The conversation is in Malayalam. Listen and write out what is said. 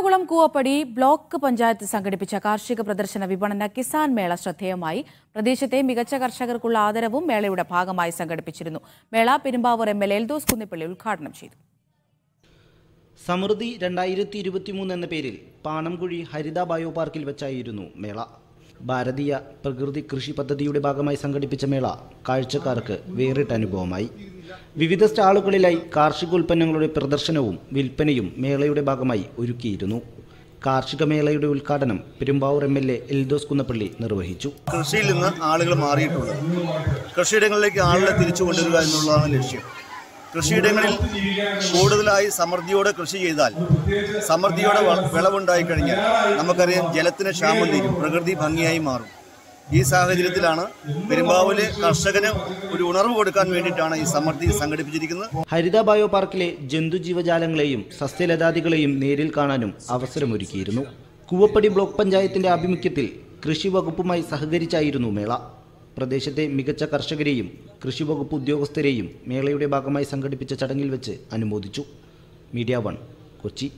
എറണാകുളം കൂവപ്പടി ബ്ലോക്ക് പഞ്ചായത്ത് സംഘടിപ്പിച്ച കാർഷിക പ്രദർശന വിപണന കിസാൻ മേള ശ്രദ്ധേയമായി. പ്രദേശത്തെ മികച്ച കർഷകർക്കുള്ള ആദരവും മേളയുടെ ഭാഗമായി സംഘടിപ്പിച്ചിരുന്നു. മേള പെരുമ്പാവൂർ എം. എൽ. എൽദോസ് കുന്നിപ്പള്ളി ഉദ്ഘാടനം ചെയ്തു. സമൃദ്ധി രണ്ടായിരത്തി ഇരുപത്തിമൂന്ന് എന്ന പേരിൽ പാണംകുഴി ഹരിത ബയോ പാർക്കിൽ വെച്ചായിരുന്നു മേള. ഭാരതീയ പ്രകൃതി കൃഷി പദ്ധതിയുടെ ഭാഗമായി സംഘടിപ്പിച്ച മേള കാഴ്ചക്കാർക്ക് വേറിട്ട അനുഭവമായി. വിവിധ സ്റ്റാളുകളിലായി കാർഷിക ഉൽപ്പന്നങ്ങളുടെ പ്രദർശനവും വിൽപ്പനയും മേളയുടെ ഭാഗമായി ഒരുക്കിയിരുന്നു. കാർഷിക മേളയുടെ ഉദ്ഘാടനം Perumbavoor M L A Eldhose Kunnappilly നിർവഹിച്ചു. കൃഷിയിൽ നിന്ന് ആളുകൾ മാറിയിട്ടുണ്ട്. കൃഷിയിടങ്ങളിലേക്ക് ആളുകളെ തിരിച്ചു കൊണ്ടുവരിക എന്നുള്ളതാണ് ലക്ഷ്യം. കൃഷിയിടങ്ങളിൽ കൂടുതലായി സമൃദ്ധിയോടെ കൃഷി ചെയ്താൽ സമൃദ്ധിയോടെ വിളവുണ്ടായി കഴിഞ്ഞാൽ നമുക്കറിയാം ജലത്തിന് ക്ഷാമം തീരും പ്രകൃതി ഭംഗിയായി മാറും. ഈ സാഹചര്യത്തിലാണ് പെരുമ്പാവൂര് കർഷകന് ഒരു ഉണർവ് കൊടുക്കാൻ വേണ്ടിയിട്ടാണ് ഈ സമൃദ്ധി സംഘടിപ്പിച്ചിരിക്കുന്നത്. ഹരിത ബയോ പാർക്കിലെ ജന്തുജീവജാലങ്ങളെയും സസ്യലതാദികളെയും നേരിൽ കാണാനും അവസരമൊരുക്കിയിരുന്നു. കൂവപ്പടി ബ്ലോക്ക് പഞ്ചായത്തിന്റെ ആഭിമുഖ്യത്തിൽ കൃഷി വകുപ്പുമായി സഹകരിച്ചായിരുന്നു മേള. പ്രദേശത്തെ മികച്ച കർഷകരെയും കൃഷി വകുപ്പ് ഉദ്യോഗസ്ഥരെയും മേളയുടെ ഭാഗമായി സംഘടിപ്പിച്ച ചടങ്ങിൽ വെച്ച് അനുമോദിച്ചു. Media one Kochi.